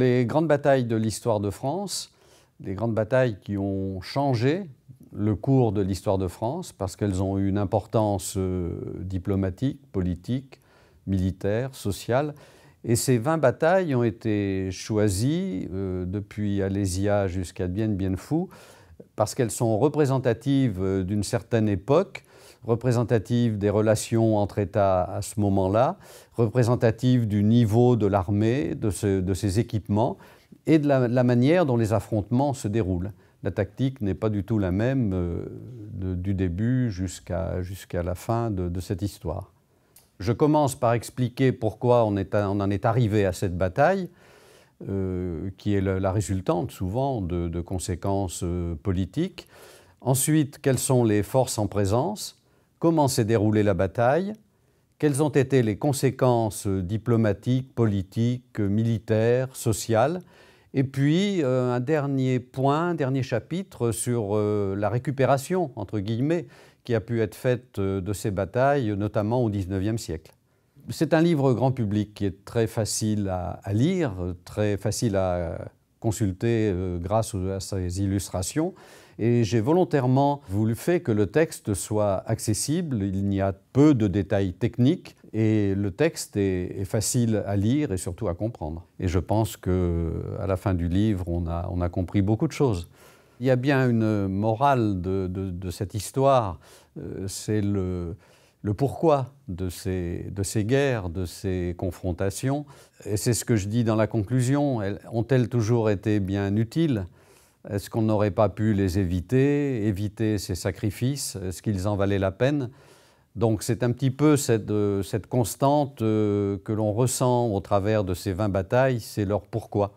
les grandes batailles de l'histoire de France, des grandes batailles qui ont changé le cours de l'histoire de France parce qu'elles ont eu une importance euh, diplomatique, politique, militaire, sociale. Et ces 20 batailles ont été choisies euh, depuis Alésia jusqu'à Bien Bien parce qu'elles sont représentatives euh, d'une certaine époque, représentatives des relations entre États à ce moment-là, représentatives du niveau de l'armée, de, ses équipements et de la, manière dont les affrontements se déroulent. La tactique n'est pas du tout la même euh, du début jusqu'à la fin de, cette histoire. Je commence par expliquer pourquoi on, en est arrivé à cette bataille, euh, qui est la, résultante souvent de, conséquences euh, politiques. Ensuite, quelles sont les forces en présence? Comment s'est déroulée la bataille? Quelles ont été les conséquences diplomatiques, politiques, militaires, sociales? Et puis euh, un dernier point, un dernier chapitre sur euh, la récupération, entre guillemets, qui a pu être faite euh, de ces batailles, notamment au XIXe siècle. C'est un livre grand public qui est très facile à, lire, très facile à consulter grâce à ses illustrations. Et j'ai volontairement voulu faire que le texte soit accessible. Il n'y a peu de détails techniques et le texte est, facile à lire et surtout à comprendre. Et je pense qu'à la fin du livre, on a, compris beaucoup de choses. Il y a bien une morale de, cette histoire, euh, c'est le, pourquoi de ces, guerres, de ces confrontations. Et c'est ce que je dis dans la conclusion. Ont-elles toujours été bien utiles? Est-ce qu'on n'aurait pas pu les éviter, éviter ces sacrifices? Est-ce qu'ils en valaient la peine? Donc c'est un petit peu cette, euh, constante euh, que l'on ressent au travers de ces 20 batailles, c'est leur pourquoi.